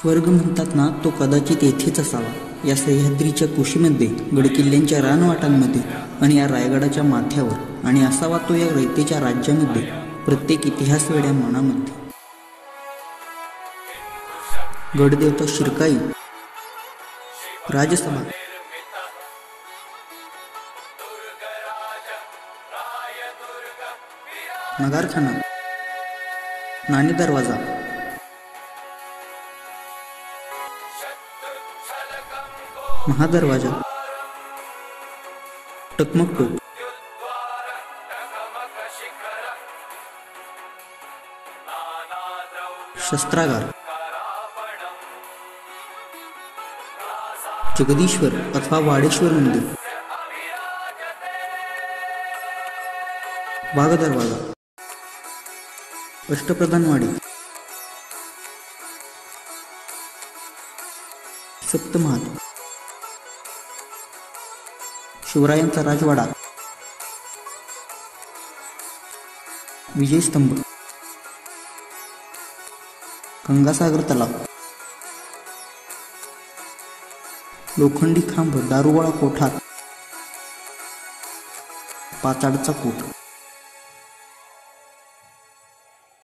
स्वर्ग म्हणतात ना तो कदाचित येथेच असावा. या सह्याद्रीच्या कुशीमध्ये गडकिल्ल्यांच्या रानवाटांमध्ये आणि या रायगडाच्या माथ्यावर आणि असावा तो या रयतेच्या राज्यामध्ये प्रत्येक इतिहास वेड्या मनामध्ये. गडदेवता शिरकाई राजसभा. नगारखाना. नाणे दरवाजा. महादरवाजा। टकमक टोक शस्त्रागार। जगदीश्वर अथवा वाडेश्वर मंदिर। वाघ दरवाज़ा। अष्टप्रधानवाडी सप्तमहाल शिवरायांचा राजवाडा. विजयस्तंभ. गंगासागर तलाव. लोखंडी खांब दारुवाळा कोठार. पाचाडचा कोठ